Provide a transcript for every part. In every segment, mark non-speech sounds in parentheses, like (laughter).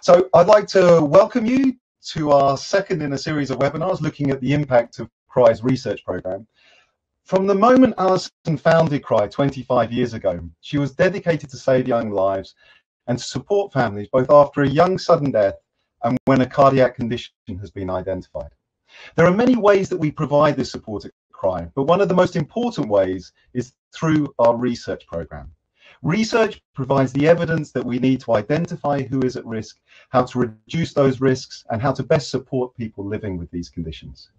So I'd like to welcome you to our second in a series of webinars looking at the impact of CRY's research program. From the moment Alison founded CRY 25 years ago, she was dedicated to save young lives and to support families both after a young sudden death and when a cardiac condition has been identified. There are many ways that we provide this support at CRY, but one of the most important ways is through our research program. Research provides the evidence that we need to identify who is at risk, how to reduce those risks, and how to best support people living with these conditions.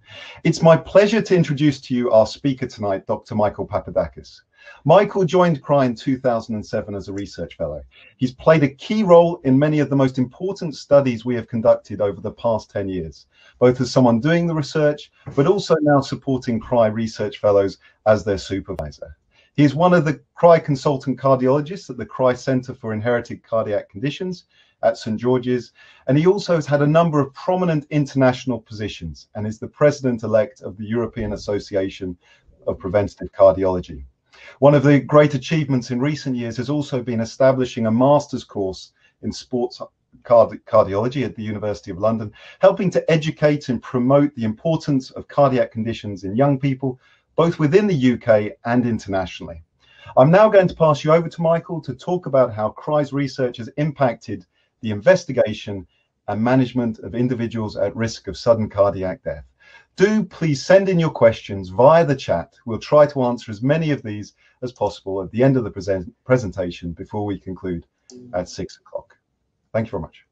It's my pleasure to introduce to you our speaker tonight, Dr. Michael Papadakis. Michael joined CRY in 2007 as a research fellow. He's played a key role in many of the most important studies we have conducted over the past 10 years, both as someone doing the research, but also now supporting CRY research fellows as their supervisor. He is one of the CRY consultant cardiologists at the CRY Center for Inherited Cardiac Conditions at St. George's, and he also has had a number of prominent international positions and is the president-elect of the European Association of Preventative Cardiology. One of the great achievements in recent years has also been establishing a master's course in sports card cardiology at the University of London, helping to educate and promote the importance of cardiac conditions in young people both within the UK and internationally. I'm now going to pass you over to Michael to talk about how CRY's research has impacted the investigation and management of individuals at risk of sudden cardiac death. Do please send in your questions via the chat. We'll try to answer as many of these as possible at the end of the present presentation before we conclude at six o'clock. Thank you very much.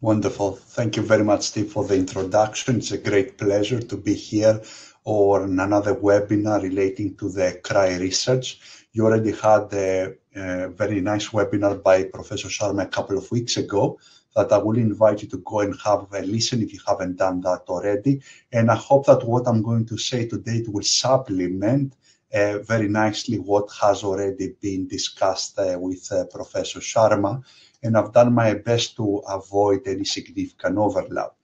Wonderful. Thank you very much, Steve, for the introduction. It's a great pleasure to be here or another webinar relating to the CRY research. You already had a, a, very nice webinar by Professor Sharma a couple of weeks ago that I will invite you to go and have a listen if you haven't done that already. And I hope that what I'm going to say today will supplement uh, very nicely what has already been discussed uh, with uh, Professor Sharma. And I've done my best to avoid any significant overlap.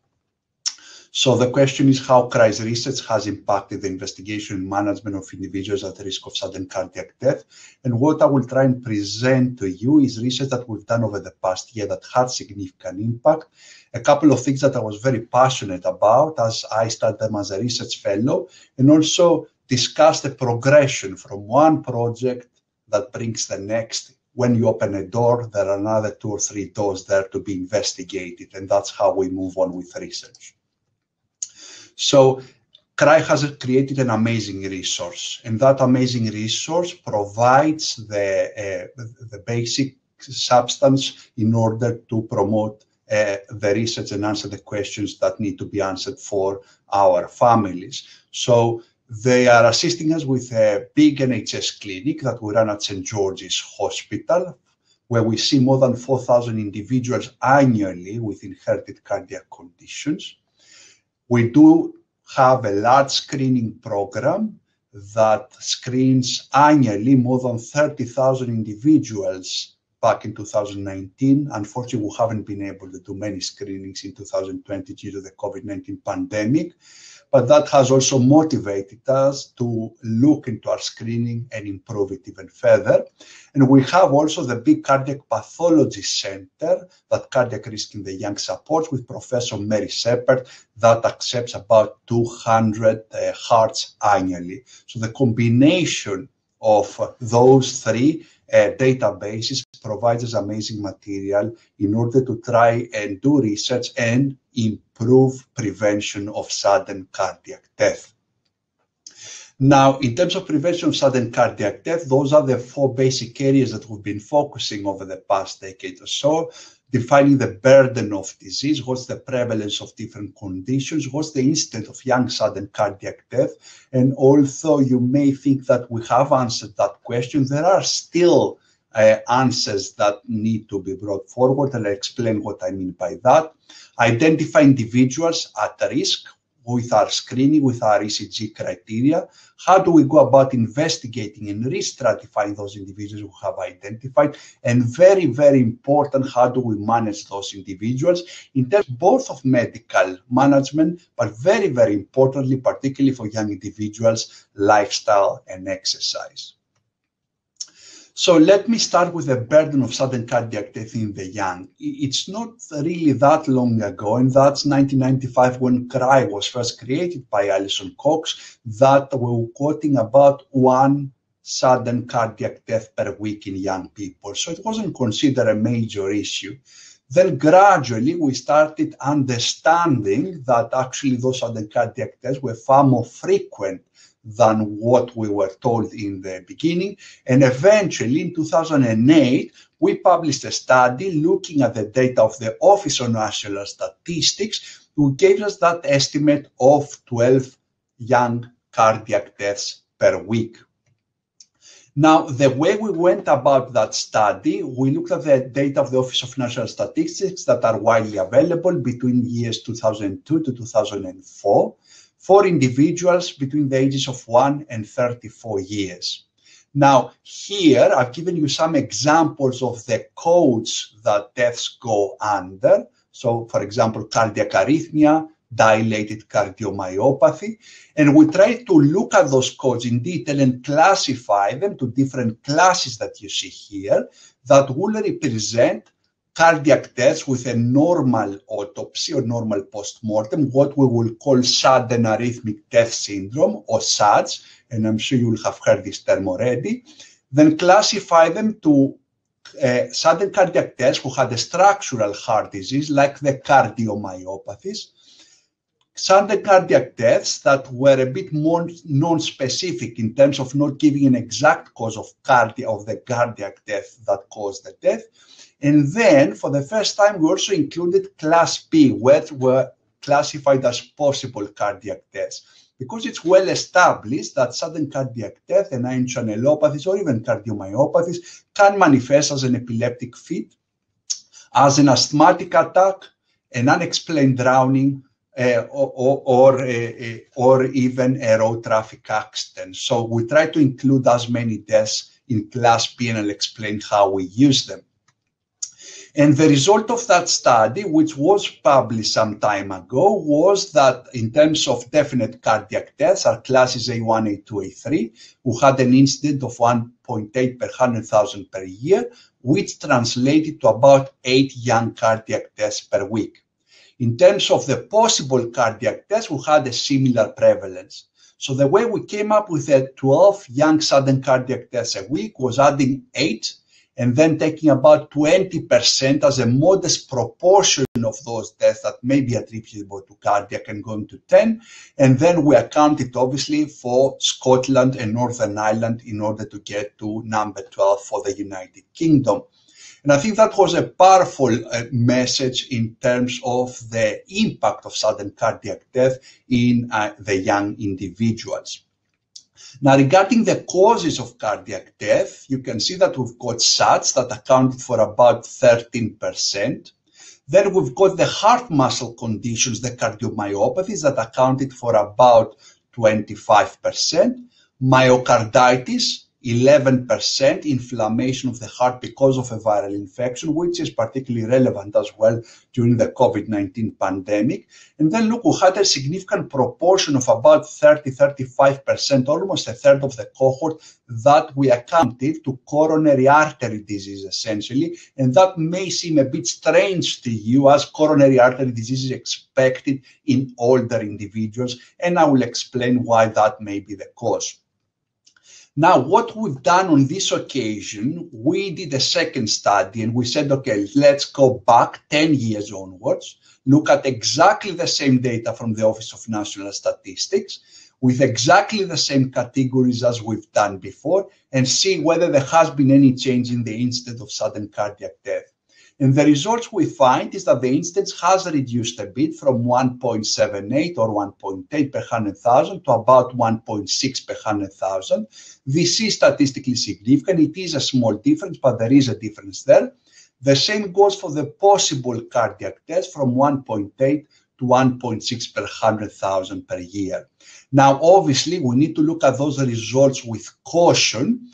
So the question is how CRY's research has impacted the investigation and management of individuals at risk of sudden cardiac death. And what I will try and present to you is research that we've done over the past year that had significant impact. A couple of things that I was very passionate about as I started them as a research fellow, and also discuss the progression from one project that brings the next when you open a door, there are another two or three doors there to be investigated. And that's how we move on with research. So CRY has created an amazing resource, and that amazing resource provides the, uh, the basic substance in order to promote uh, the research and answer the questions that need to be answered for our families. So they are assisting us with a big NHS clinic that we run at St. George's Hospital, where we see more than 4,000 individuals annually with inherited cardiac conditions. We do have a large screening program that screens annually more than 30,000 individuals back in 2019. Unfortunately, we haven't been able to do many screenings in 2020 due to the COVID-19 pandemic but that has also motivated us to look into our screening and improve it even further. And we have also the big cardiac pathology center that cardiac risk in the young supports with Professor Mary Sheppard that accepts about 200 uh, hearts annually. So the combination of those three uh, databases provides us amazing material in order to try and do research and improve prevention of sudden cardiac death. Now, in terms of prevention of sudden cardiac death, those are the four basic areas that we've been focusing over the past decade or so defining the burden of disease, what's the prevalence of different conditions, what's the incidence of young sudden cardiac death. And although you may think that we have answered that question, there are still uh, answers that need to be brought forward, and I'll explain what I mean by that. Identify individuals at risk, with our screening, with our ECG criteria? How do we go about investigating and risk-stratifying those individuals who have identified? And very, very important, how do we manage those individuals in terms both of medical management, but very, very importantly, particularly for young individuals, lifestyle and exercise. So let me start with the burden of sudden cardiac death in the young. It's not really that long ago, and that's 1995 when CRY was first created by Alison Cox, that we were quoting about one sudden cardiac death per week in young people. So it wasn't considered a major issue. Then gradually we started understanding that actually those sudden cardiac deaths were far more frequent than what we were told in the beginning. And eventually in 2008, we published a study looking at the data of the Office of National Statistics, who gave us that estimate of 12 young cardiac deaths per week. Now, the way we went about that study, we looked at the data of the Office of National Statistics that are widely available between years 2002 to 2004 for individuals between the ages of 1 and 34 years. Now, here I've given you some examples of the codes that deaths go under. So, for example, cardiac arrhythmia, dilated cardiomyopathy. And we try to look at those codes in detail and classify them to different classes that you see here that will represent cardiac deaths with a normal autopsy or normal postmortem, what we will call sudden arrhythmic death syndrome or SADS, and I'm sure you will have heard this term already, then classify them to uh, sudden cardiac deaths who had a structural heart disease like the cardiomyopathies, sudden cardiac deaths that were a bit more non-specific in terms of not giving an exact cause of cardi of the cardiac death that caused the death. And then for the first time, we also included class B, where were classified as possible cardiac deaths. Because it's well established that sudden cardiac death and ion channelopathies or even cardiomyopathies can manifest as an epileptic fit, as an asthmatic attack, an unexplained drowning, uh, or, or, uh, or even a road traffic accident. So we try to include as many deaths in class B and I'll explain how we use them. And the result of that study, which was published some time ago, was that in terms of definite cardiac deaths, our classes A1, A2, A3, who had an incident of 1.8 per 100,000 per year, which translated to about eight young cardiac deaths per week. In terms of the possible cardiac deaths, we had a similar prevalence. So the way we came up with the 12 young sudden cardiac deaths a week was adding eight and then taking about 20% as a modest proportion of those deaths that may be attributable to cardiac and going to 10. And then we accounted obviously for Scotland and Northern Ireland in order to get to number 12 for the United Kingdom. And I think that was a powerful uh, message in terms of the impact of sudden cardiac death in uh, the young individuals. Now, regarding the causes of cardiac death, you can see that we've got SADS that accounted for about 13%. Then we've got the heart muscle conditions, the cardiomyopathies that accounted for about 25%. Myocarditis, 11% inflammation of the heart because of a viral infection, which is particularly relevant as well during the COVID-19 pandemic. And then look, we had a significant proportion of about 30, 35%, almost a third of the cohort that we accounted to coronary artery disease, essentially. And that may seem a bit strange to you as coronary artery disease is expected in older individuals. And I will explain why that may be the cause. Now, what we've done on this occasion, we did a second study and we said, okay, let's go back 10 years onwards, look at exactly the same data from the Office of National Statistics with exactly the same categories as we've done before and see whether there has been any change in the incidence of sudden cardiac death. And the results we find is that the incidence has reduced a bit from 1.78 or 1.8 per 100,000 to about 1.6 per 100,000. This is statistically significant. It is a small difference, but there is a difference there. The same goes for the possible cardiac death from 1.8 to 1.6 per 100,000 per year. Now, obviously, we need to look at those results with caution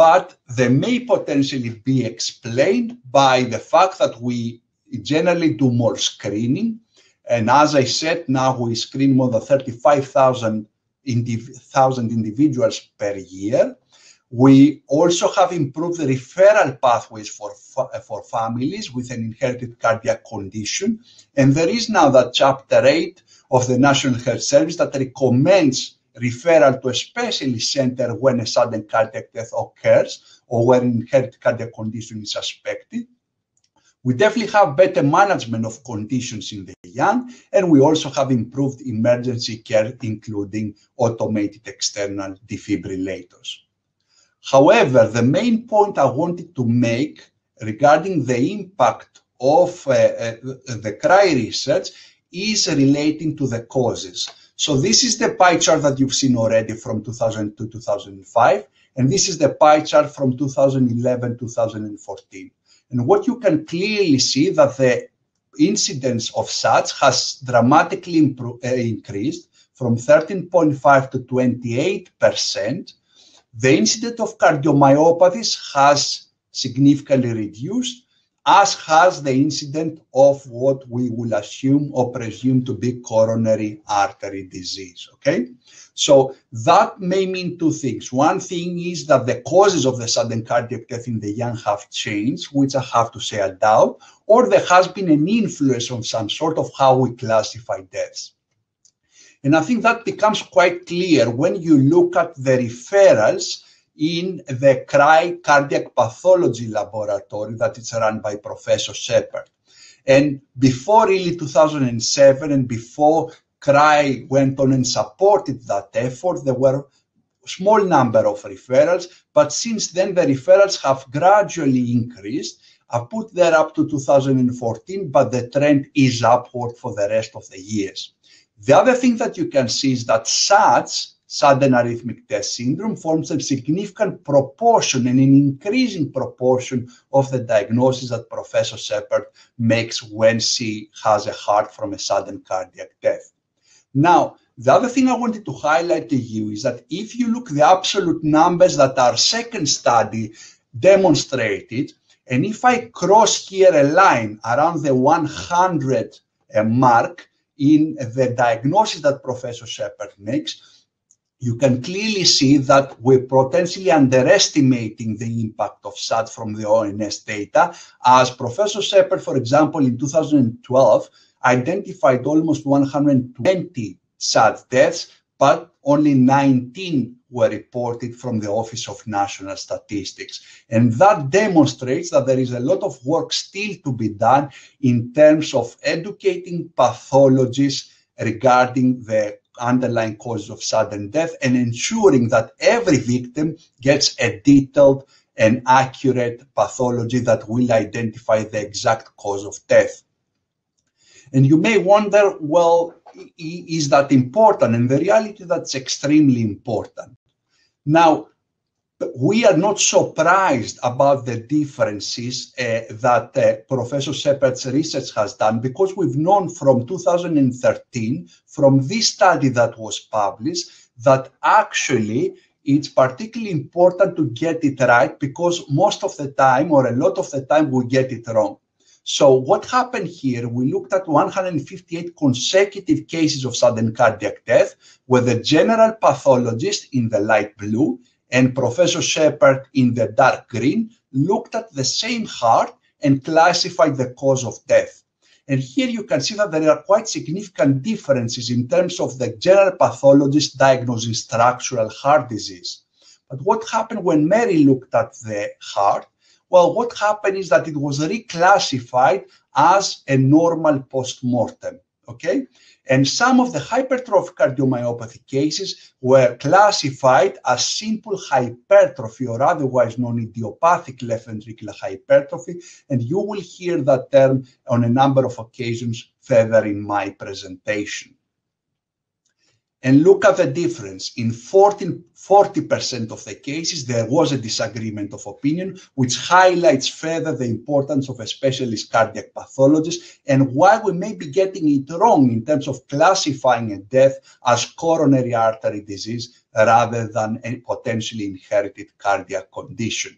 but they may potentially be explained by the fact that we generally do more screening. And as I said, now we screen more than 35,000 indiv individuals per year. We also have improved the referral pathways for, for families with an inherited cardiac condition. And there is now that chapter 8 of the National Health Service that recommends referral to a specialist center when a sudden cardiac death occurs or when inherited cardiac condition is suspected. We definitely have better management of conditions in the young, and we also have improved emergency care, including automated external defibrillators. However, the main point I wanted to make regarding the impact of uh, uh, the CRY research is relating to the causes. So this is the pie chart that you've seen already from 2000 to 2005, and this is the pie chart from 2011 2014. And what you can clearly see that the incidence of SADS has dramatically uh, increased from 13.5 to 28 percent. The incidence of cardiomyopathies has significantly reduced, as has the incidence of what we will assume or presume to be coronary artery disease. Okay, so that may mean two things. One thing is that the causes of the sudden cardiac death in the young have changed, which I have to say I doubt, or there has been an influence on some sort of how we classify deaths. And I think that becomes quite clear when you look at the referrals in the CRY cardiac pathology laboratory that is run by Professor Sheppard. And before really 2007 and before CRY went on and supported that effort, there were small number of referrals, but since then the referrals have gradually increased. I put there up to 2014, but the trend is upward for the rest of the years. The other thing that you can see is that SADS sudden arrhythmic death syndrome forms a significant proportion and an increasing proportion of the diagnosis that Professor Sheppard makes when she has a heart from a sudden cardiac death. Now, the other thing I wanted to highlight to you is that if you look the absolute numbers that our second study demonstrated, and if I cross here a line around the 100 uh, mark in the diagnosis that Professor Sheppard makes, you can clearly see that we're potentially underestimating the impact of SAD from the ONS data, as Professor Sheppard, for example, in 2012, identified almost 120 SAD deaths, but only 19 were reported from the Office of National Statistics. And that demonstrates that there is a lot of work still to be done in terms of educating pathologists regarding the underlying causes of sudden death and ensuring that every victim gets a detailed and accurate pathology that will identify the exact cause of death. And you may wonder, well, is that important? And the reality that's extremely important. Now, we are not surprised about the differences uh, that uh, Professor Sheppard's research has done because we've known from 2013, from this study that was published, that actually it's particularly important to get it right because most of the time, or a lot of the time, we get it wrong. So what happened here, we looked at 158 consecutive cases of sudden cardiac death where the general pathologist in the light blue and Professor Sheppard in the dark green looked at the same heart and classified the cause of death. And here you can see that there are quite significant differences in terms of the general pathologist diagnosing structural heart disease. But what happened when Mary looked at the heart? Well, what happened is that it was reclassified as a normal post-mortem, okay? And some of the hypertrophic cardiomyopathy cases were classified as simple hypertrophy or otherwise known idiopathic left ventricular hypertrophy. And you will hear that term on a number of occasions further in my presentation and look at the difference. In 40, percent of the cases, there was a disagreement of opinion, which highlights further the importance of a specialist cardiac pathologist and why we may be getting it wrong in terms of classifying a death as coronary artery disease rather than a potentially inherited cardiac condition.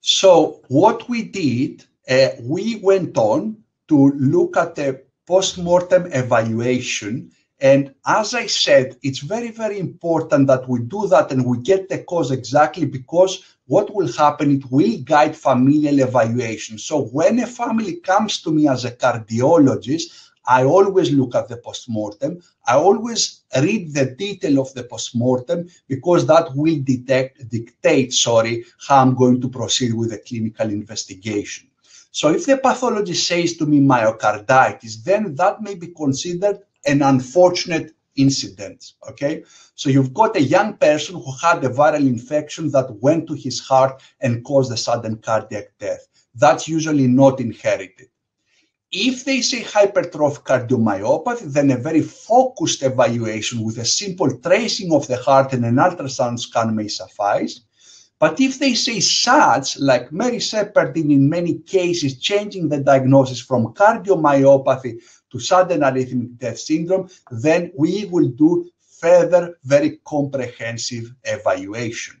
So what we did, uh, we went on to look at the post-mortem evaluation And as I said, it's very, very important that we do that and we get the cause exactly because what will happen, it will guide familial evaluation. So when a family comes to me as a cardiologist, I always look at the postmortem. I always read the detail of the postmortem because that will detect, dictate, sorry, how I'm going to proceed with the clinical investigation. So if the pathologist says to me myocarditis, then that may be considered an unfortunate incident. Okay, so you've got a young person who had a viral infection that went to his heart and caused a sudden cardiac death. That's usually not inherited. If they say hypertrophic cardiomyopathy, then a very focused evaluation with a simple tracing of the heart and an ultrasound scan may suffice. But if they say SADS, like Mary Sheppard did in many cases, changing the diagnosis from cardiomyopathy to sudden arrhythmic death syndrome, then we will do further very comprehensive evaluation.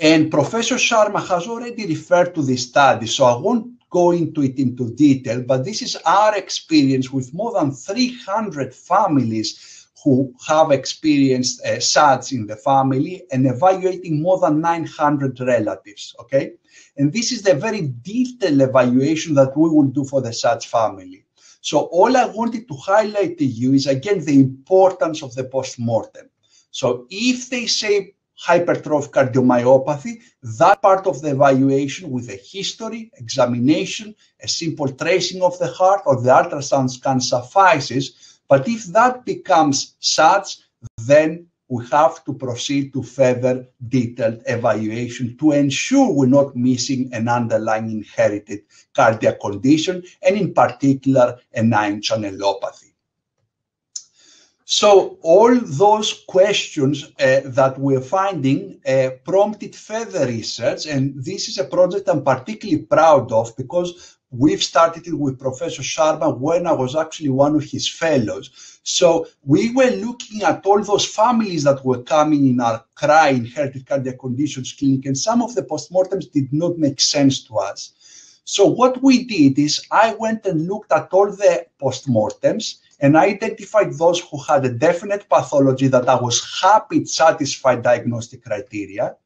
And Professor Sharma has already referred to this study, so I won't go into it into detail, but this is our experience with more than 300 families who have experienced uh, SADS in the family and evaluating more than 900 relatives, okay? And this is the very detailed evaluation that we will do for the SADS family. So all I wanted to highlight to you is again the importance of the post-mortem. So if they say hypertrophic cardiomyopathy, that part of the evaluation with a history, examination, a simple tracing of the heart or the ultrasound scan suffices. But if that becomes SADS, then we have to proceed to further detailed evaluation to ensure we're not missing an underlying inherited cardiac condition, and in particular, an ion channelopathy. So all those questions uh, that we're finding uh, prompted further research, and this is a project I'm particularly proud of because we've started it with Professor Sharma when I was actually one of his fellows. So we were looking at all those families that were coming in our CRY inherited cardiac conditions clinic, and some of the postmortems did not make sense to us. So what we did is I went and looked at all the postmortems and I identified those who had a definite pathology that I was happy satisfied diagnostic criteria.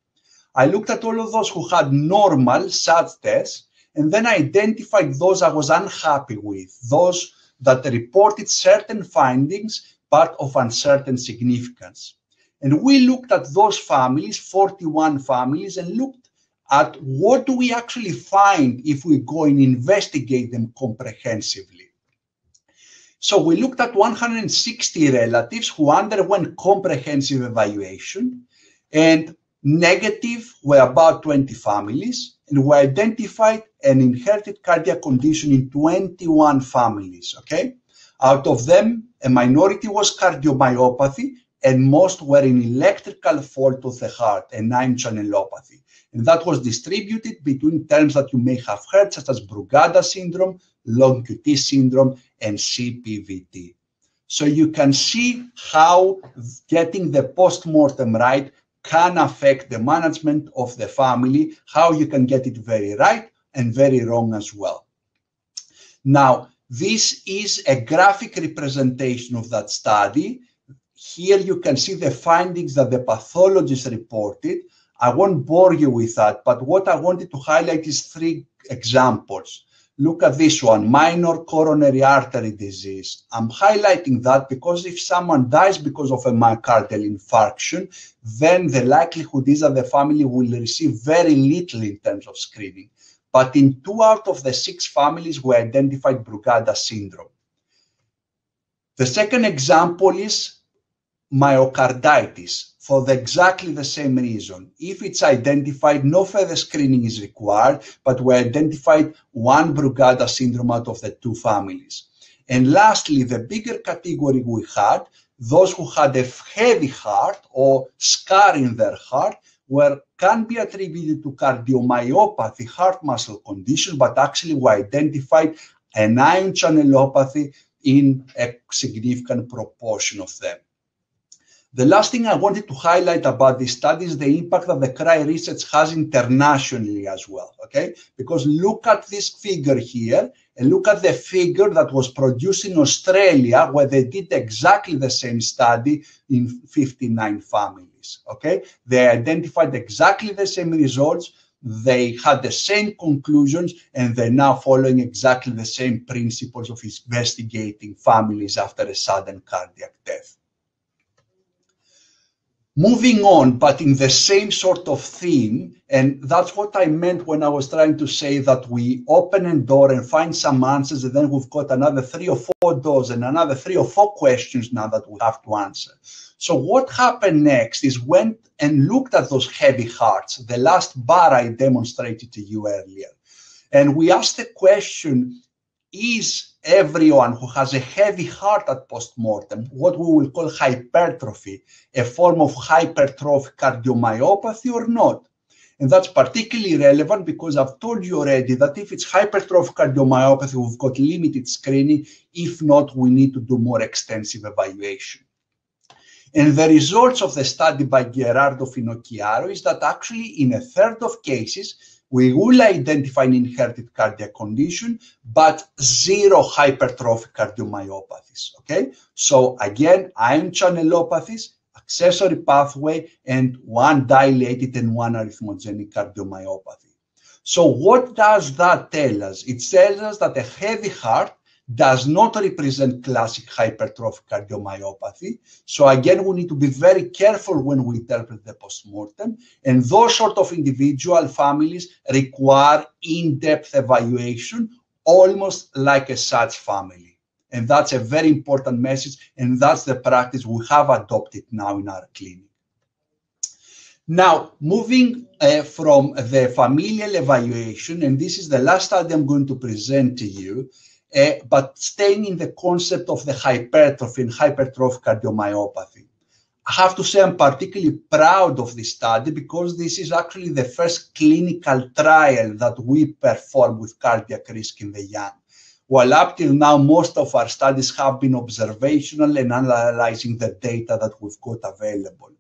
I looked at all of those who had normal SADS tests, and then I identified those I was unhappy with, those that reported certain findings but of uncertain significance. And we looked at those families, 41 families, and looked at what do we actually find if we go and investigate them comprehensively. So we looked at 160 relatives who underwent comprehensive evaluation and negative were about 20 families and we identified an inherited cardiac condition in 21 families, okay? Out of them, a minority was cardiomyopathy and most were in electrical fault of the heart, an ion channelopathy. And that was distributed between terms that you may have heard, such as Brugada syndrome, long QT syndrome, and CPVT. So you can see how getting the post-mortem right can affect the management of the family, how you can get it very right and very wrong as well. Now, this is a graphic representation of that study. Here you can see the findings that the pathologist reported. I won't bore you with that, but what I wanted to highlight is three examples. Look at this one, minor coronary artery disease. I'm highlighting that because if someone dies because of a myocardial infarction, then the likelihood is that the family will receive very little in terms of screening. But in two out of the six families, we identified Brugada syndrome. The second example is myocarditis for the, exactly the same reason. If it's identified, no further screening is required, but we identified one Brugada syndrome out of the two families. And lastly, the bigger category we had, those who had a heavy heart or scar in their heart, were can be attributed to cardiomyopathy, heart muscle condition, but actually we identified an ion channelopathy in a significant proportion of them. The last thing I wanted to highlight about this study is the impact that the CRY research has internationally as well, okay? Because look at this figure here, and look at the figure that was produced in Australia where they did exactly the same study in 59 families. Okay, they identified exactly the same results. They had the same conclusions and they're now following exactly the same principles of investigating families after a sudden cardiac death. Moving on, but in the same sort of theme, and that's what I meant when I was trying to say that we open a door and find some answers, and then we've got another three or four doors and another three or four questions now that we have to answer. So what happened next is went and looked at those heavy hearts, the last bar I demonstrated to you earlier. And we asked the question, is everyone who has a heavy heart at postmortem, what we will call hypertrophy, a form of hypertrophic cardiomyopathy or not? And that's particularly relevant because I've told you already that if it's hypertrophic cardiomyopathy, we've got limited screening. If not, we need to do more extensive evaluation. And the results of the study by Gerardo Finocchiaro is that actually in a third of cases, we will identify an inherited cardiac condition, but zero hypertrophic cardiomyopathies. Okay, so again, ion channelopathies, accessory pathway, and one dilated and one arrhythmogenic cardiomyopathy. So what does that tell us? It tells us that a heavy heart does not represent classic hypertrophic cardiomyopathy. So again, we need to be very careful when we interpret the postmortem. And those sort of individual families require in-depth evaluation, almost like a SADS family. And that's a very important message. And that's the practice we have adopted now in our clinic. Now, moving uh, from the familial evaluation, and this is the last study I'm going to present to you, uh, but staying in the concept of the hypertrophy and hypertrophic cardiomyopathy. I have to say I'm particularly proud of this study because this is actually the first clinical trial that we perform with cardiac risk in the young. While up till now, most of our studies have been observational and analyzing the data that we've got available.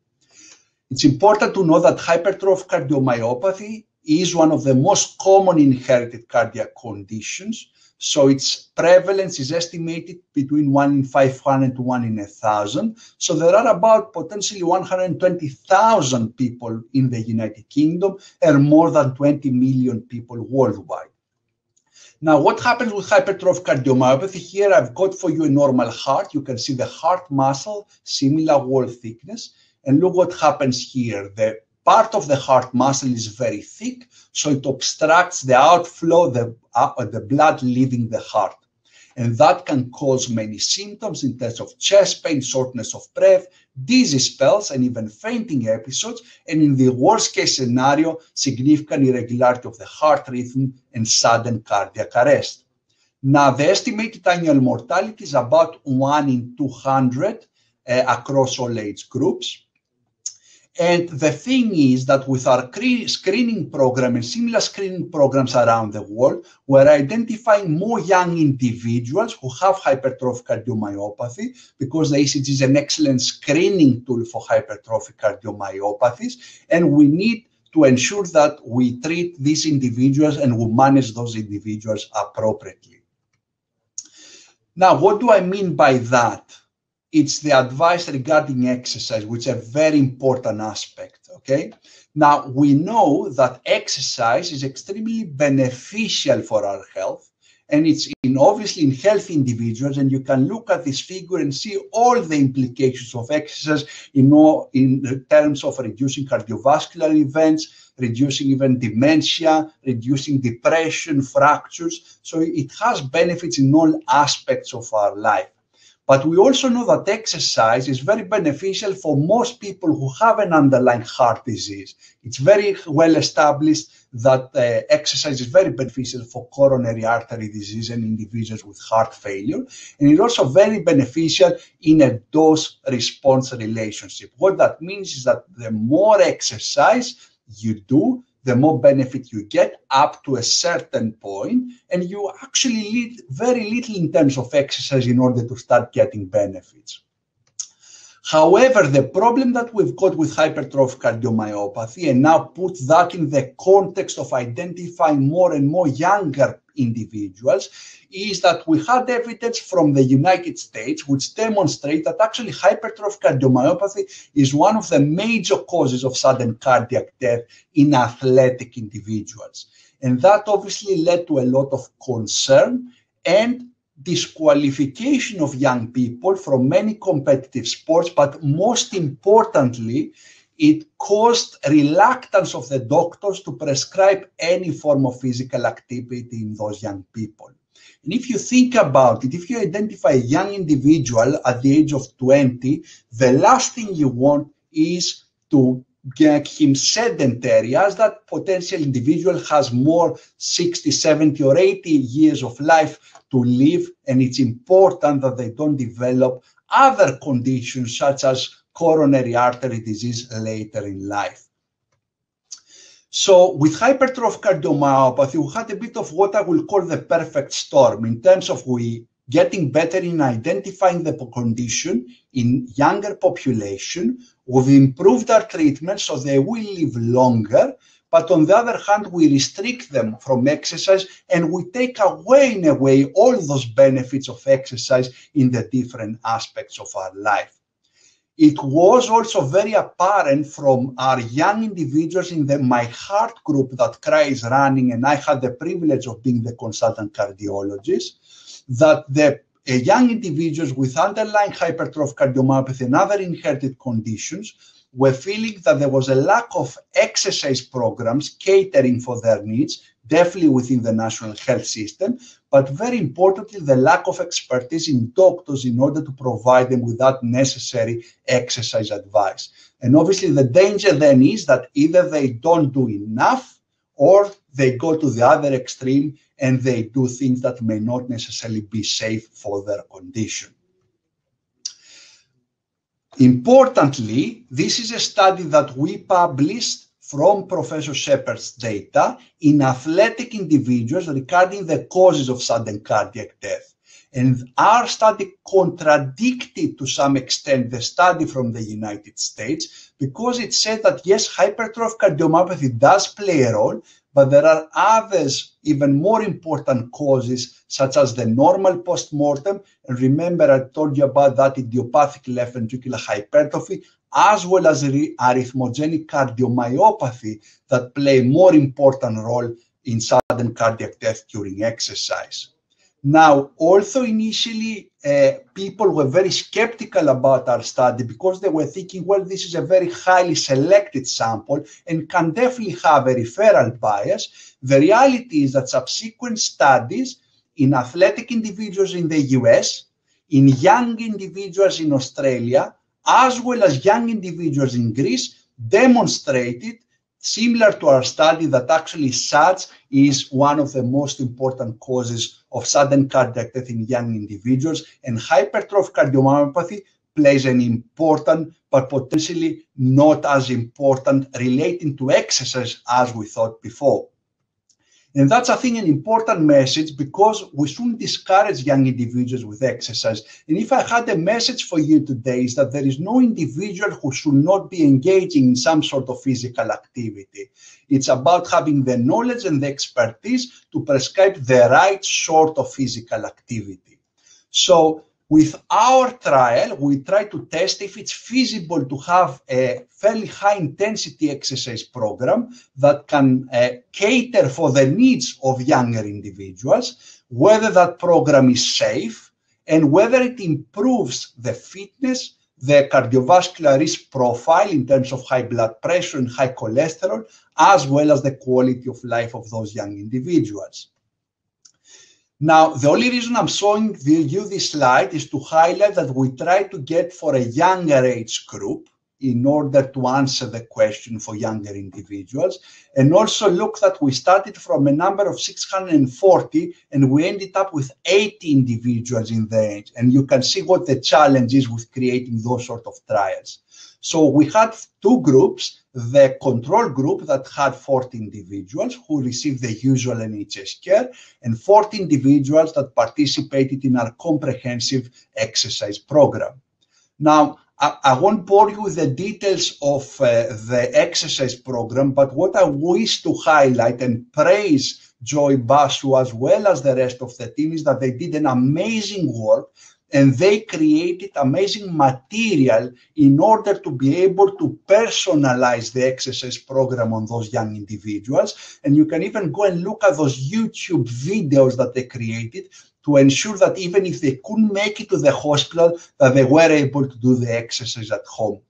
It's important to know that hypertrophic cardiomyopathy is one of the most common inherited cardiac conditions so its prevalence is estimated between 1 in 500 to 1 in 1,000. So there are about potentially 120,000 people in the United Kingdom and more than 20 million people worldwide. Now, what happens with hypertrophic cardiomyopathy? Here I've got for you a normal heart. You can see the heart muscle, similar wall thickness. And look what happens here. The part of the heart muscle is very thick, so it obstructs the outflow, the, uh, the blood leaving the heart. And that can cause many symptoms in terms of chest pain, shortness of breath, dizzy spells, and even fainting episodes. And in the worst case scenario, significant irregularity of the heart rhythm and sudden cardiac arrest. Now, the estimated annual mortality is about 1 in 200 uh, across all age groups. And the thing is that with our screening program and similar screening programs around the world, we're identifying more young individuals who have hypertrophic cardiomyopathy because the ECG is an excellent screening tool for hypertrophic cardiomyopathies. And we need to ensure that we treat these individuals and we manage those individuals appropriately. Now, what do I mean by that? It's the advice regarding exercise, which is a very important aspect. Okay. Now we know that exercise is extremely beneficial for our health, and it's in obviously in healthy individuals. And you can look at this figure and see all the implications of exercise in all, in terms of reducing cardiovascular events, reducing even dementia, reducing depression, fractures. So it has benefits in all aspects of our life. But we also know that exercise is very beneficial for most people who have an underlying heart disease. It's very well established that uh, exercise is very beneficial for coronary artery disease and individuals with heart failure. And it's also very beneficial in a dose response relationship. What that means is that the more exercise you do, the more benefit you get up to a certain point, and you actually need very little in terms of exercise in order to start getting benefits. However, the problem that we've got with hypertrophic cardiomyopathy, and now put that in the context of identifying more and more younger individuals, is that we had evidence from the United States which demonstrate that actually hypertrophic cardiomyopathy is one of the major causes of sudden cardiac death in athletic individuals. And that obviously led to a lot of concern and disqualification of young people from many competitive sports, but most importantly, it caused reluctance of the doctors to prescribe any form of physical activity in those young people. And if you think about it, if you identify a young individual at the age of 20, the last thing you want is to get him sedentary as that potential individual has more 60, 70 or 80 years of life to live and it's important that they don't develop other conditions such as coronary artery disease later in life. So with hypertrophic cardiomyopathy, we had a bit of what I will call the perfect storm in terms of we getting better in identifying the condition in younger population. We've improved our treatment so they will live longer. But on the other hand, we restrict them from exercise and we take away, in a way, all those benefits of exercise in the different aspects of our life. It was also very apparent from our young individuals in the My Heart group that CRY is running, and I had the privilege of being the consultant cardiologist, that the uh, young individuals with underlying hypertrophic cardiomyopathy and other inherited conditions were feeling that there was a lack of exercise programs catering for their needs, definitely within the national health system, but very importantly, the lack of expertise in doctors in order to provide them with that necessary exercise advice. And obviously, the danger then is that either they don't do enough or they go to the other extreme and they do things that may not necessarily be safe for their condition. Importantly, this is a study that we published from Professor Sheppard's data in athletic individuals regarding the causes of sudden cardiac death. And our study contradicted to some extent the study from the United States because it said that yes, hypertrophic cardiomyopathy does play a role, but there are others, even more important causes, such as the normal postmortem. And remember, I told you about that idiopathic left ventricular hypertrophy, as well as arrhythmogenic cardiomyopathy that play more important role in sudden cardiac death during exercise. Now, also initially, uh, people were very skeptical about our study because they were thinking, well, this is a very highly selected sample and can definitely have a referral bias. The reality is that subsequent studies in athletic individuals in the US, in young individuals in Australia, as well as young individuals in Greece, demonstrated similar to our study that actually SADS is one of the most important causes of sudden cardiac death in young individuals, and hypertrophic cardiomyopathy plays an important but potentially not as important relating to exercise as we thought before. And that's, I think, an important message because we shouldn't discourage young individuals with exercise. And if I had a message for you today, is that there is no individual who should not be engaging in some sort of physical activity. It's about having the knowledge and the expertise to prescribe the right sort of physical activity. So with our trial, we try to test if it's feasible to have a fairly high intensity exercise program that can uh, cater for the needs of younger individuals, whether that program is safe, and whether it improves the fitness, the cardiovascular risk profile in terms of high blood pressure and high cholesterol, as well as the quality of life of those young individuals. Now, the only reason I'm showing you this slide is to highlight that we try to get for a younger age group in order to answer the question for younger individuals. And also look that we started from a number of 640 and we ended up with 80 individuals in the age. And you can see what the challenge is with creating those sort of trials. So we had two groups, the control group that had 40 individuals who received the usual NHS care and 40 individuals that participated in our comprehensive exercise program. Now, I, I, won't bore you with the details of uh, the exercise program, but what I wish to highlight and praise Joyee Basu as well as the rest of the team is that they did an amazing work and they created amazing material in order to be able to personalize the exercise program on those young individuals. And you can even go and look at those YouTube videos that they created to ensure that even if they couldn't make it to the hospital, that they were able to do the exercise at home.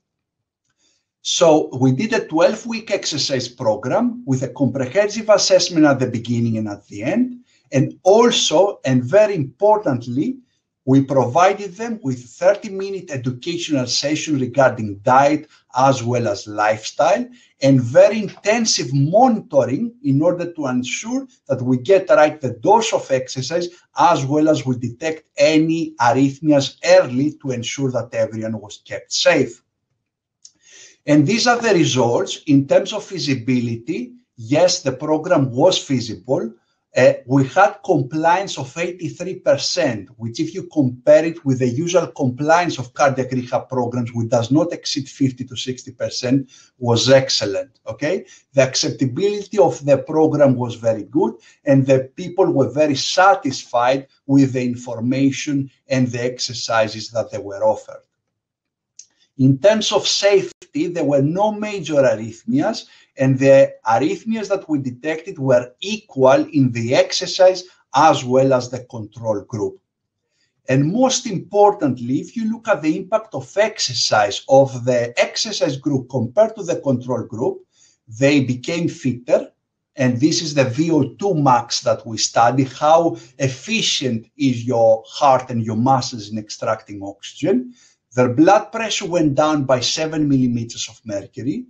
So we did a 12-week exercise program with a comprehensive assessment at the beginning and at the end. And also, and very importantly, we provided them with 30-minute educational session regarding diet as well as lifestyle and very intensive monitoring in order to ensure that we get right the dose of exercise as well as we detect any arrhythmias early to ensure that everyone was kept safe. And these are the results in terms of feasibility. Yes, the program was feasible. Uh, we had compliance of 83%, which if you compare it with the usual compliance of cardiac rehab programs, which does not exceed 50 to 60%, was excellent, okay? The acceptability of the program was very good, and the people were very satisfied with the information and the exercises that they were offered. In terms of safety, there were no major arrhythmias, and the arrhythmias that we detected were equal in the exercise as well as the control group. And most importantly, if you look at the impact of exercise of the exercise group compared to the control group, they became fitter. And this is the VO2 max that we study, how efficient is your heart and your muscles in extracting oxygen. Their blood pressure went down by seven millimeters of mercury.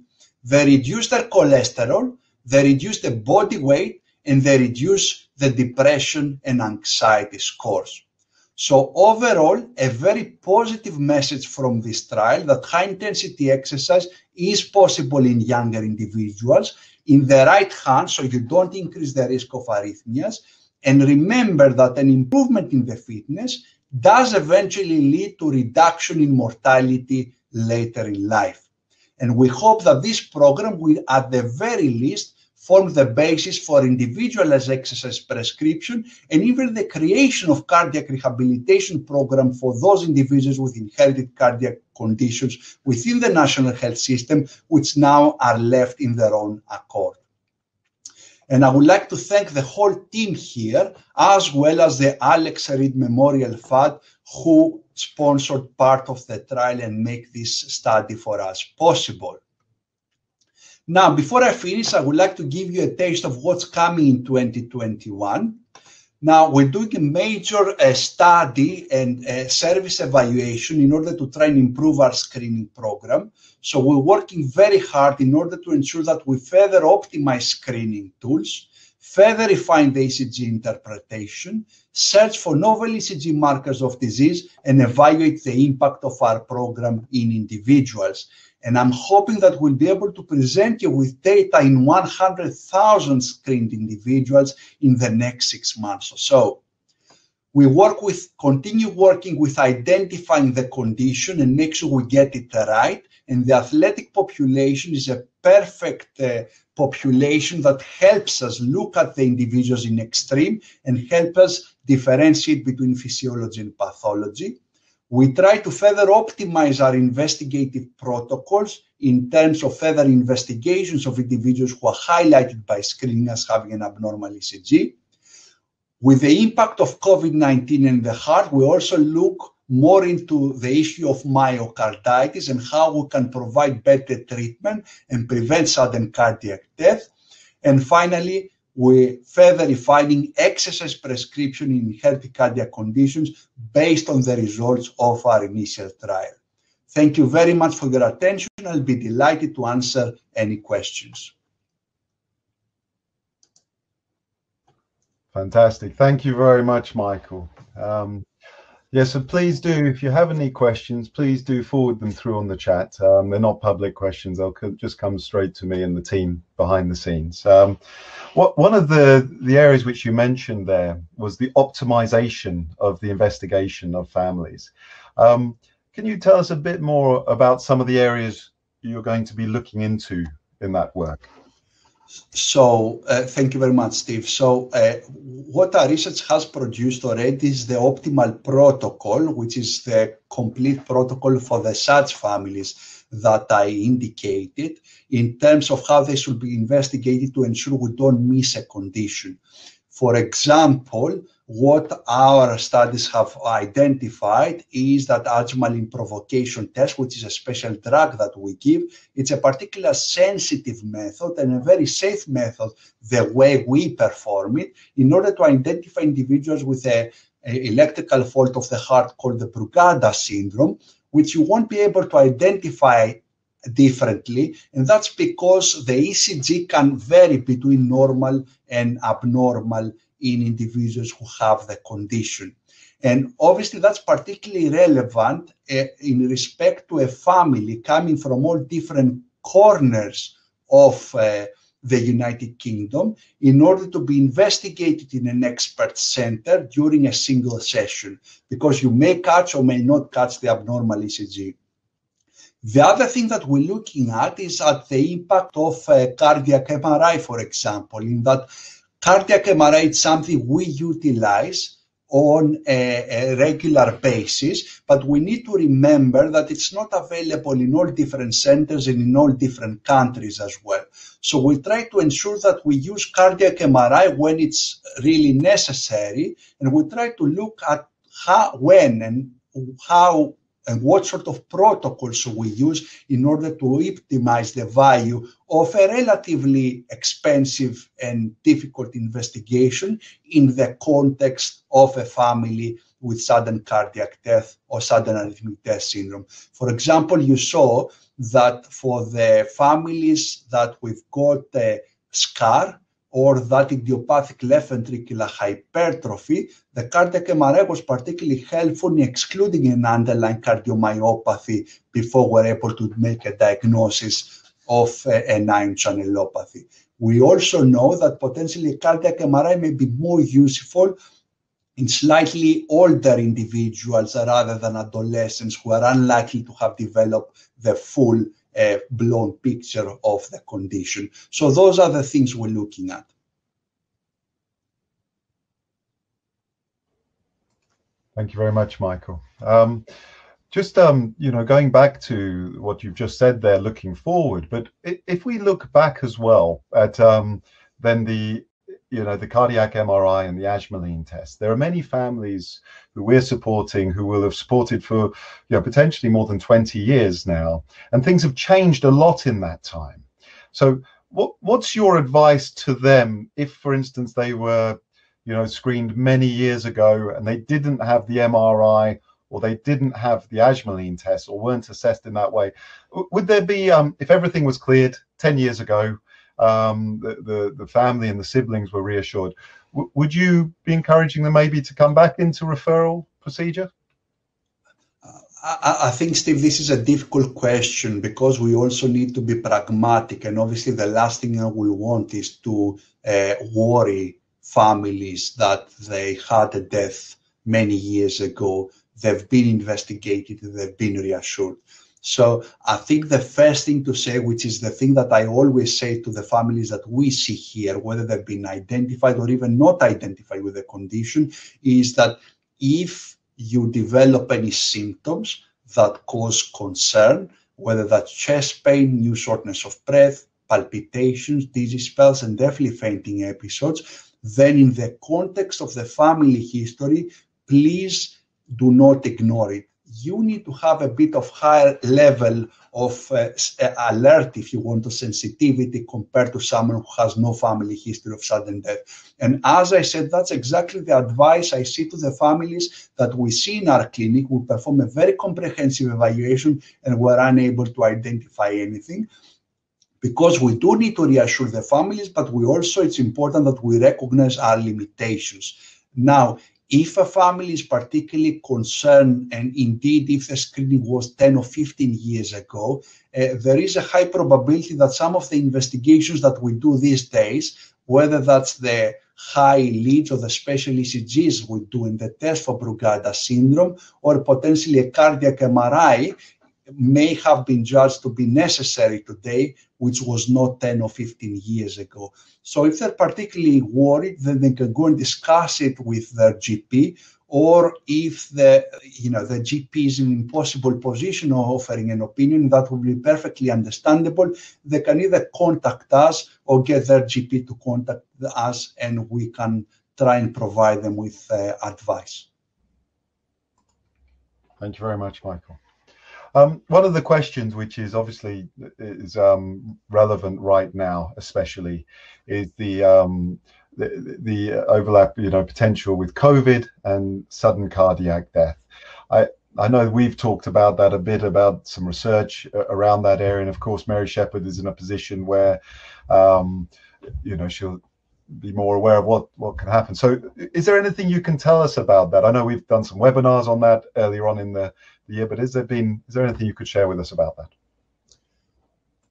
They reduce their cholesterol, they reduce the body weight, and they reduce the depression and anxiety scores. So overall, a very positive message from this trial that high intensity exercise is possible in younger individuals in the right hand, so you don't increase the risk of arrhythmias. And remember that an improvement in the fitness does eventually lead to reduction in mortality later in life. And we hope that this program will, at the very least, form the basis for individualized exercise prescription and even the creation of cardiac rehabilitation program for those individuals with inherited cardiac conditions within the national health system, which now are left in their own accord. And I would like to thank the whole team here, as well as the Alex Reed Memorial Fund, who sponsored part of the trial and make this study for us possible. Now, before I finish, I would like to give you a taste of what's coming in 2021. Now, we're doing a major uh, study and uh, service evaluation in order to try and improve our screening program. So we're working very hard in order to ensure that we further optimize screening tools, further refine the ECG interpretation, search for novel ECG markers of disease, and evaluate the impact of our program in individuals. And I'm hoping that we'll be able to present you with data in 100,000 screened individuals in the next six months or so. We work with, continue working with identifying the condition and make sure we get it right. And the athletic population is a perfect uh, population that helps us look at the individuals in extreme and help us differentiate between physiology and pathology. We try to further optimize our investigative protocols in terms of further investigations of individuals who are highlighted by screening as having an abnormal ECG. With the impact of COVID-19 in the heart, we also look more into the issue of myocarditis and how we can provide better treatment and prevent sudden cardiac death. And finally, we're further refining exercise prescription in inherited cardiac conditions based on the results of our initial trial. Thank you very much for your attention. I'll be delighted to answer any questions. Fantastic. Thank you very much, Michael. Um, yeah, so please do, if you have any questions, please do forward them through on the chat. Um, they're not public questions. They'll just come straight to me and the team behind the scenes. Um, what, one of the, the areas which you mentioned there was the optimization of the investigation of families. Um, can you tell us a bit more about some of the areas you're going to be looking into in that work? So uh, thank you very much, Steve. So uh, what our research has produced already is the optimal protocol, which is the complete protocol for the SADS families that I indicated in terms of how they should be investigated to ensure we don't miss a condition. For example, what our studies have identified is that ajmaline provocation test, which is a special drug that we give, it's a particular sensitive method and a very safe method, the way we perform it, in order to identify individuals with a, a electrical fault of the heart called the Brugada syndrome, which you won't be able to identify differently. And that's because the ECG can vary between normal and abnormal in individuals who have the condition. And obviously, that's particularly relevant uh, in respect to a family coming from all different corners of uh, the United Kingdom in order to be investigated in an expert center during a single session, because you may catch or may not catch the abnormal ECG. The other thing that we're looking at is at the impact of uh, cardiac MRI, for example, in that Cardiac MRI is something we utilize on a, a, regular basis, but we need to remember that it's not available in all different centers and in all different countries as well. So we try to ensure that we use cardiac MRI when it's really necessary, and we try to look at how, when and how and what sort of protocols we use in order to optimize the value of a relatively expensive and difficult investigation in the context of a family with sudden cardiac death or sudden arrhythmic death syndrome. For example, you saw that for the families that we've got a SCAR, or that idiopathic left ventricular hypertrophy, the cardiac MRI was particularly helpful in excluding an underlying cardiomyopathy before we're able to make a diagnosis of uh, an ion channelopathy. We also know that potentially cardiac MRI may be more useful in slightly older individuals rather than adolescents who are unlikely to have developed the full a blown picture of the condition. So those are the things we're looking at. Thank you very much, Michael. Um, just um, you know, going back to what you've just said there, looking forward. But if we look back as well at um, then the you know the cardiac MRI and the Ajmaline test. There are many families who we're supporting who will have supported for you know potentially more than 20 years now, and things have changed a lot in that time. So what what's your advice to them if, for instance, they were you know screened many years ago and they didn't have the MRI or they didn't have the Ajmaline test or weren't assessed in that way? Would there be um, if everything was cleared 10 years ago? Um, the, the, the family and the siblings were reassured. W would you be encouraging them maybe to come back into referral procedure? I, think, Steve, this is a difficult question because we also need to be pragmatic. And obviously, the last thing I will want is to uh, worry families that they had a death many years ago. They've been investigated, they've been reassured. So I think the first thing to say, which is the thing that I always say to the families that we see here, whether they've been identified or even not identified with the condition, is that if you develop any symptoms that cause concern, whether that's chest pain, new shortness of breath, palpitations, dizzy spells, and definitely fainting episodes, then in the context of the family history, please do not ignore it you need to have a bit of higher level of uh, uh, alert, if you want, to sensitivity compared to someone who has no family history of sudden death. And as I said, that's exactly the advice I see to the families that we see in our clinic. We perform a very comprehensive evaluation and we're unable to identify anything because we do need to reassure the families, but we also, it's important that we recognize our limitations. Now, if a family is particularly concerned, and indeed if the screening was 10 or 15 years ago, uh, there is a high probability that some of the investigations that we do these days, whether that's the high leads or the special ECGs we do in the test for Brugada syndrome, or potentially a cardiac MRI may have been judged to be necessary today, which was not 10 or 15 years ago. So if they're particularly worried, then they can go and discuss it with their GP, or if the you know the GP is in an impossible position of offering an opinion, that will be perfectly understandable. They can either contact us or get their GP to contact us, and we can try and provide them with uh, advice. Thank you very much, Michael. Um, one of the questions, which is obviously is um, relevant right now, especially, is the, um, the, the overlap, you know, potential with COVID and sudden cardiac death. I I know we've talked about that a bit about some research around that area, and of course, Mary Sheppard is in a position where, um, you know, she'll be more aware of what what can happen. So, is there anything you can tell us about that? I know we've done some webinars on that earlier on in the the year, but is there been is there anything you could share with us about that?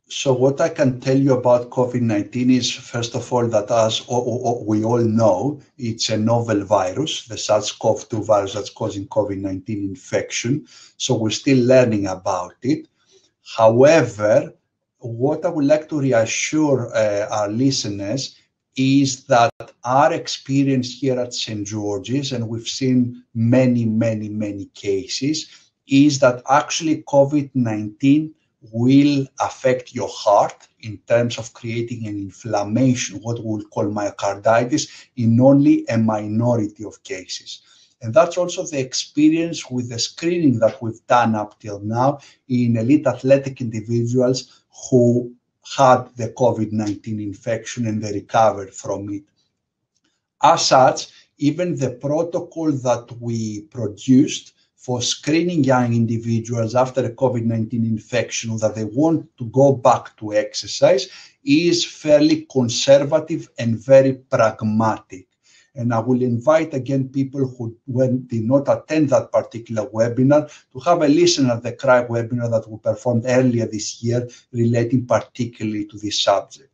So what I can tell you about COVID-19 is, first of all, that as we all know, it's a novel virus, the SARS-CoV-2 virus that's causing COVID-19 infection. So we're still learning about it. However, what I would like to reassure uh, our listeners is that our experience here at St. George's, and we've seen many, many, many cases, is that actually COVID-19 will affect your heart in terms of creating an inflammation, what we'll call myocarditis, in only a minority of cases. And that's also the experience with the screening that we've done up till now in elite athletic individuals who had the COVID 19 infection and they recovered from it. As such, even the protocol that we produced for screening young individuals after a COVID-19 infection that they want to go back to exercise is fairly conservative and very pragmatic. And I will invite again people who when did not attend that particular webinar to have a listen at the CRY webinar that we performed earlier this year relating particularly to this subject.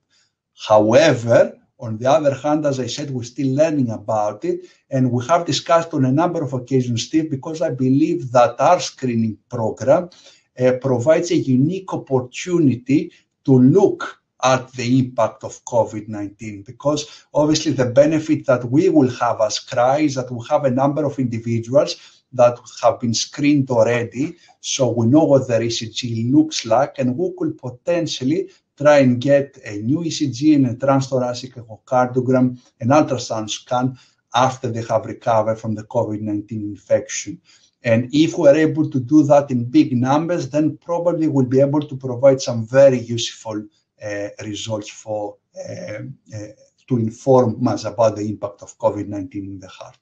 However, on the other hand, as I said, we're still learning about it, and we have discussed on a number of occasions, Steve, because I believe that our screening program uh, provides a unique opportunity to look at the impact of COVID-19 because obviously the benefit that we will have as CRY is that we have a number of individuals that have been screened already so we know what their ECG looks like and we could potentially try and get a new ECG and a transthoracic echocardiogram, and ultrasound scan after they have recovered from the COVID-19 infection. And if we're able to do that in big numbers, then probably we'll be able to provide some very useful uh, results for uh, uh, to inform us about the impact of COVID-19 in the heart.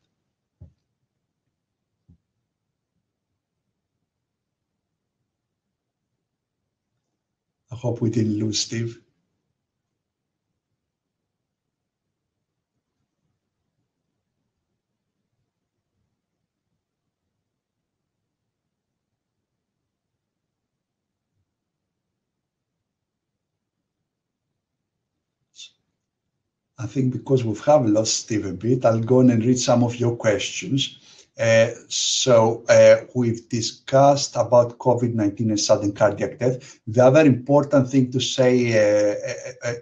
Hope we didn't lose Steve. I think because we have have lost Steve a bit, I'll go on and read some of your questions. Uh, so uh, we've discussed about COVID-19 and sudden cardiac death. The other important thing to say, uh,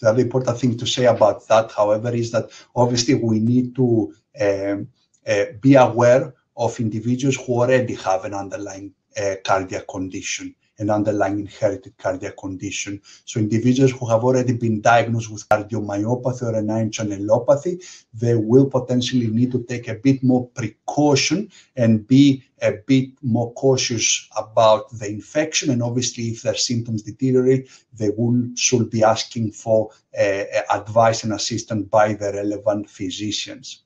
the other important thing to say about that, however, is that obviously we need to um, be aware of individuals who already have an underlying cardiac condition an underlying inherited cardiac condition. So individuals who have already been diagnosed with cardiomyopathy or an channelopathy, they will potentially need to take a bit more precaution and be a bit more cautious about the infection. And obviously, if their symptoms deteriorate, they will should be asking for uh, advice and assistance by the relevant physicians.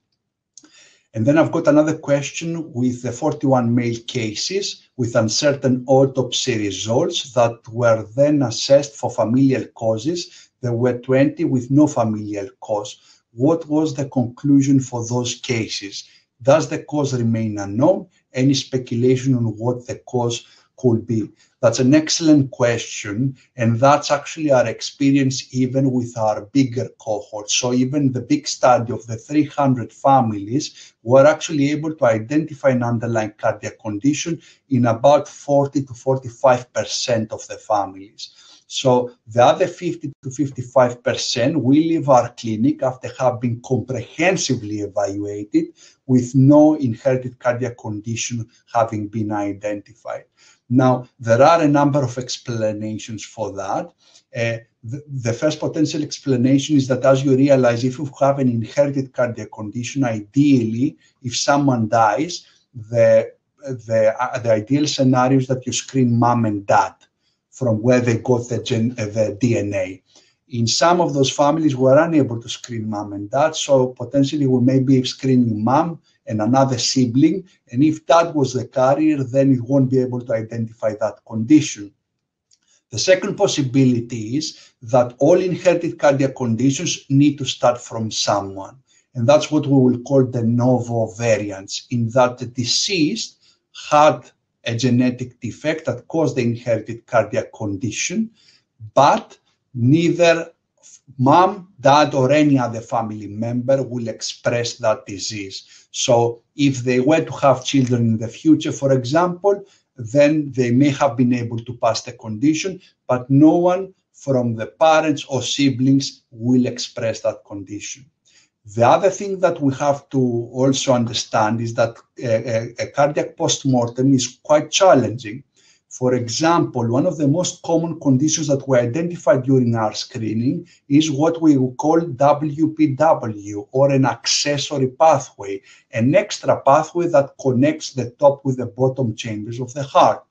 And then I've got another question with the 41 male cases with uncertain autopsy results that were then assessed for familial causes. There were 20 with no familial cause. What was the conclusion for those cases? Does the cause remain unknown? Any speculation on what the cause could be? That's an excellent question. And that's actually our experience even with our bigger cohort. So even the big study of the 300 families were actually able to identify an underlying cardiac condition in about 40 to 45% of the families. So the other 50 to 55% will leave our clinic after having comprehensively evaluated with no inherited cardiac condition having been identified. Now, there are a number of explanations for that. Uh, the, the, first potential explanation is that as you realize, if you have an inherited cardiac condition, ideally, if someone dies, the, the, uh, the ideal scenario is that you screen mom and dad from where they got the, gen, uh, the DNA. In some of those families, we're unable to screen mom and dad, so potentially we may be screening mom and another sibling. And if that was the carrier, then it won't be able to identify that condition. The second possibility is that all inherited cardiac conditions need to start from someone. And that's what we will call de novo variants, in that the deceased had a genetic defect that caused the inherited cardiac condition, but neither mom, dad, or any other family member will express that disease. So if they were to have children in the future, for example, then they may have been able to pass the condition, but no one from the parents or siblings will express that condition. The other thing that we have to also understand is that a, a, a cardiac postmortem is quite challenging for example, one of the most common conditions that we identified during our screening is what we call WPW or an accessory pathway, an extra pathway that connects the top with the bottom chambers of the heart.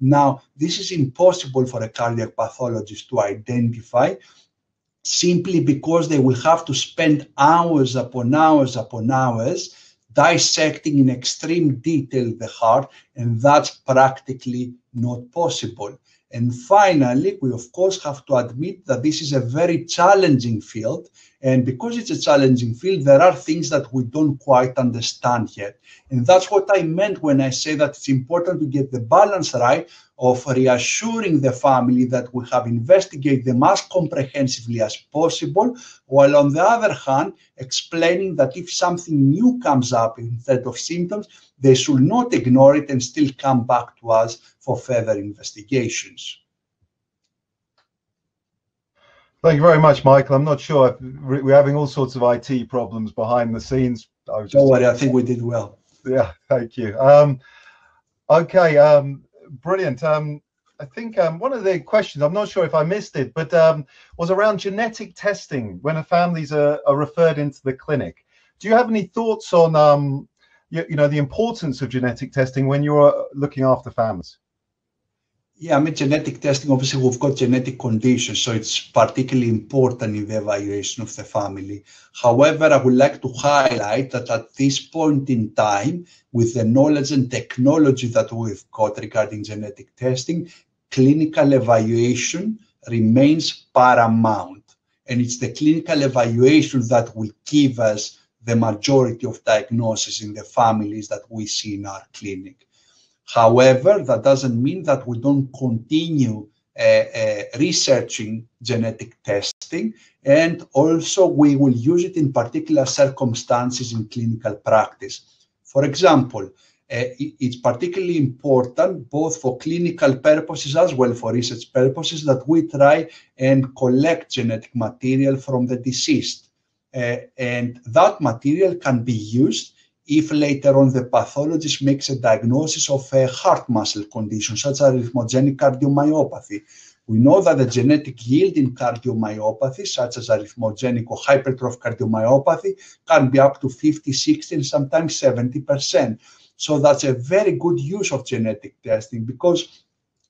Now, this is impossible for a cardiac pathologist to identify simply because they will have to spend hours upon hours upon hours dissecting in extreme detail the heart, and that's practically not possible. And finally, we of course have to admit that this is a very challenging field. And because it's a challenging field, there are things that we don't quite understand yet. And that's what I meant when I say that it's important to get the balance right of reassuring the family that we have investigated them as comprehensively as possible, while on the other hand, explaining that if something new comes up instead of symptoms, they should not ignore it and still come back to us for further investigations. Thank you very much, Michael. I'm not sure. We're having all sorts of IT problems behind the scenes. I was Don't worry, I think we did well. Yeah, thank you. Um, okay, um, brilliant. Um, I think um, one of the questions, I'm not sure if I missed it, but um, was around genetic testing when a families are, are, referred into the clinic. Do you have any thoughts on, um, you, you, know, the importance of genetic testing when you're looking after families? Yeah, I mean, genetic testing, obviously, we've got genetic conditions, so it's particularly important in the evaluation of the family. However, I would like to highlight that at this point in time, with the knowledge and technology that we've got regarding genetic testing, clinical evaluation remains paramount. And it's the clinical evaluation that will give us the majority of diagnosis in the families that we see in our clinic. However, that doesn't mean that we don't continue uh, uh, researching genetic testing, and also we will use it in particular circumstances in clinical practice. For example, uh, it's particularly important both for clinical purposes as well for research purposes that we try and collect genetic material from the deceased. Uh, and that material can be used if later on the pathologist makes a diagnosis of a heart muscle condition, such as arrhythmogenic cardiomyopathy. We know that the genetic yield in cardiomyopathy, such as arrhythmogenic or hypertrophic cardiomyopathy, can be up to 50, 60, and sometimes 70%. So that's a very good use of genetic testing because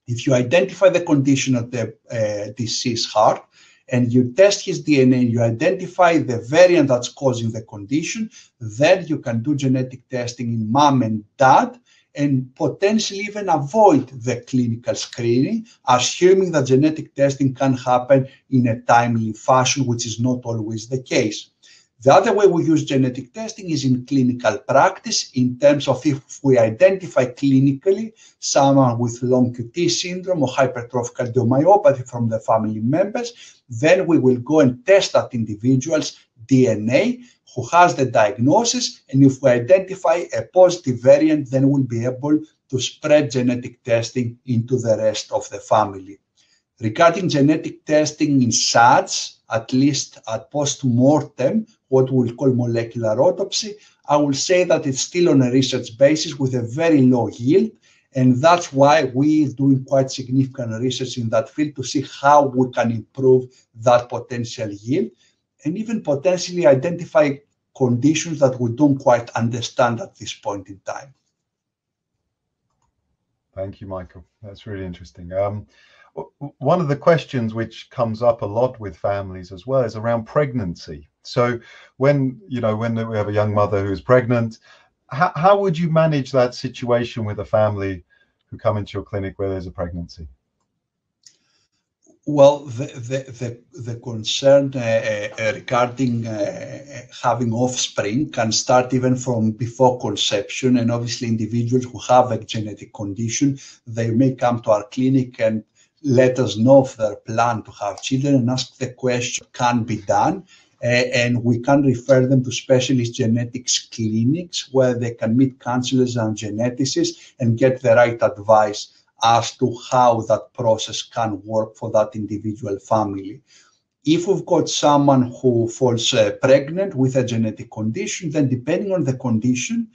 if you identify the condition of the uh, disease heart, and you test his DNA, and you identify the variant that's causing the condition, then you can do genetic testing in mom and dad and potentially even avoid the clinical screening, assuming that genetic testing can happen in a timely fashion, which is not always the case. The other way we use genetic testing is in clinical practice in terms of if we identify clinically someone with long QT syndrome or hypertrophic cardiomyopathy from the family members, then we will go and test that individual's DNA who has the diagnosis. And if we identify a positive variant, then we'll be able to spread genetic testing into the rest of the family. Regarding genetic testing in SADS, at least at post-mortem, what we'll call molecular autopsy, I will say that it's still on a research basis with a very low yield. And that's why we're doing quite significant research in that field to see how we can improve that potential yield and even potentially identify conditions that we don't quite understand at this point in time. Thank you, Michael. That's really interesting. Um, one of the questions which comes up a lot with families as well is around pregnancy. So when you know when we have a young mother who is pregnant, how, how would you manage that situation with a family who come into your clinic where there's a pregnancy? Well, the the the, the concern uh, uh, regarding uh, having offspring can start even from before conception, and obviously individuals who have a genetic condition, they may come to our clinic and let us know of their plan to have children and ask the question, can be done? And we can refer them to specialist genetics clinics where they can meet counselors and geneticists and get the right advice as to how that process can work for that individual family. If we've got someone who falls uh, pregnant with a genetic condition, then depending on the condition,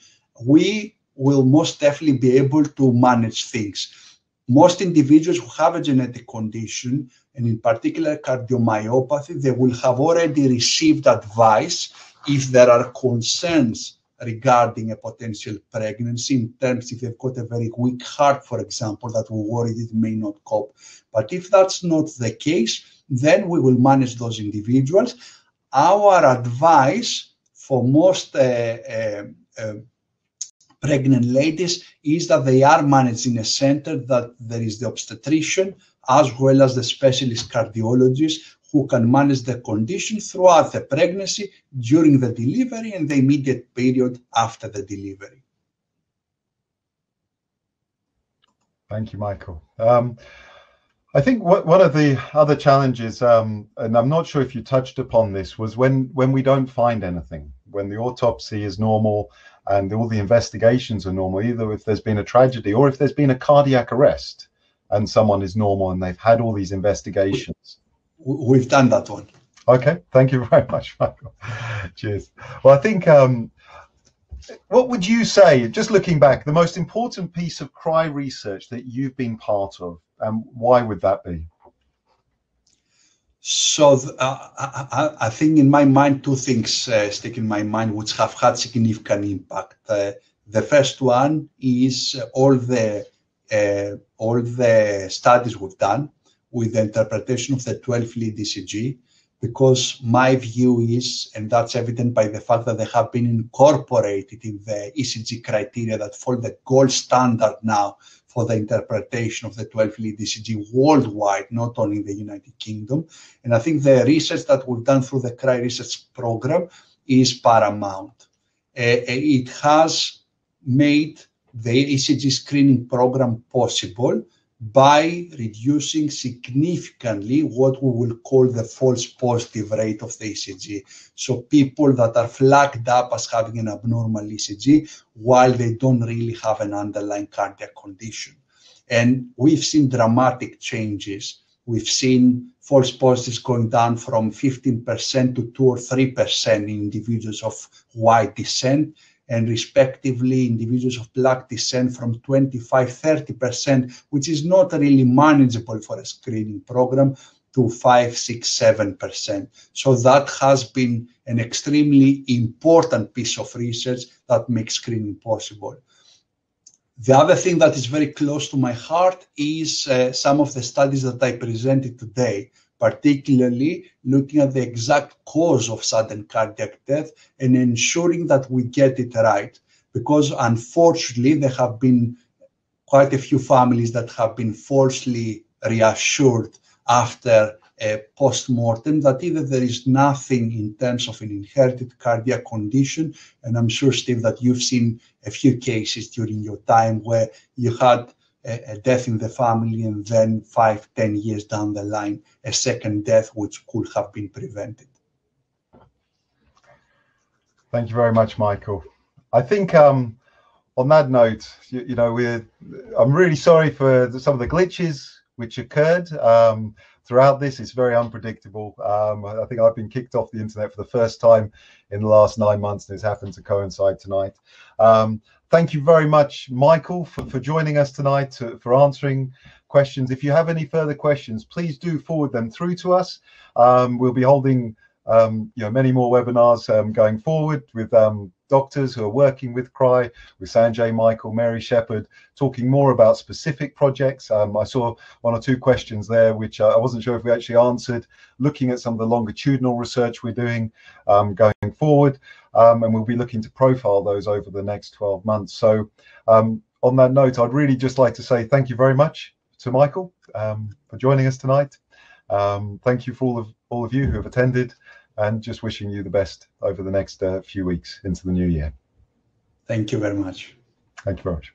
we will most definitely be able to manage things. Most individuals who have a genetic condition, and in particular cardiomyopathy, they will have already received advice if there are concerns regarding a potential pregnancy in terms if they've got a very weak heart, for example, that we're worried it may not cope. But if that's not the case, then we will manage those individuals. Our advice for most uh, uh, uh, pregnant ladies is that they are managed in a center that there is the obstetrician as well as the specialist cardiologist who can manage the condition throughout the pregnancy, during the delivery, and the immediate period after the delivery. Thank you, Michael. Um, I think one of the other challenges, um, and I'm not sure if you touched upon this, was when when we don't find anything, when the autopsy is normal and all the investigations are normal, either if there's been a tragedy or if there's been a cardiac arrest and someone is normal and they've had all these investigations we've done that one. Okay, thank you very much, Michael. (laughs) Cheers. Well, I think um, what would you say, just looking back, the most important piece of CRY research that you've been part of, and why would that be? So uh, I, I, think in my mind, two things uh, stick in my mind which have had significant impact. Uh, the first one is all the uh, all the studies we've done with the interpretation of the 12 lead ECG because my view is, and that's evident by the fact that they have been incorporated in the ECG criteria that follow the gold standard now for the interpretation of the 12 lead ECG worldwide, not only in the United Kingdom. And I think the research that we've done through the CRY research program is paramount. Uh, it has made the ECG screening program possible by reducing significantly what we will call the false positive rate of the ECG. So people that are flagged up as having an abnormal ECG while they don't really have an underlying cardiac condition. And we've seen dramatic changes. We've seen false positives going down from 15% to 2 or 3% in individuals of white descent and respectively individuals of black descent from 25, 30%, which is not really manageable for a screening program, to 5, 6, 7%. So that has been an extremely important piece of research that makes screening possible. The other thing that is very close to my heart is uh, some of the studies that I presented today particularly looking at the exact cause of sudden cardiac death and ensuring that we get it right. Because unfortunately, there have been quite a few families that have been falsely reassured after a post-mortem that either there is nothing in terms of an inherited cardiac condition, and I'm sure, Steve, that you've seen a few cases during your time where you had a, death in the family and then five, ten years down the line, a second death which could have been prevented. Thank you very much, Michael. I think um, on that note, you, you, know, I'm really sorry for some of the glitches which occurred um, throughout this. It's very unpredictable. Um, I think I've been kicked off the internet for the first time in the last nine months, and it's happened to coincide tonight. Um, thank you very much, Michael, for, for joining us tonight, to, for answering questions. If you have any further questions, please do forward them through to us. Um, we'll be holding um, you know, many more webinars um, going forward with um, doctors who are working with CRY, with Sanjay, Michael, Mary Sheppard, talking more about specific projects. Um, I saw one or two questions there, which uh, I wasn't sure if we actually answered, looking at some of the longitudinal research we're doing um, going forward. Um, and we'll be looking to profile those over the next 12 months. So on that note, I'd really just like to say thank you very much to Michael for joining us tonight. thank you for all of all of you who have attended and just wishing you the best over the next uh, few weeks into the new year. Thank you very much. Thank you very much.